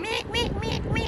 Meek, meek, meek, meek.